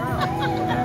Tchau.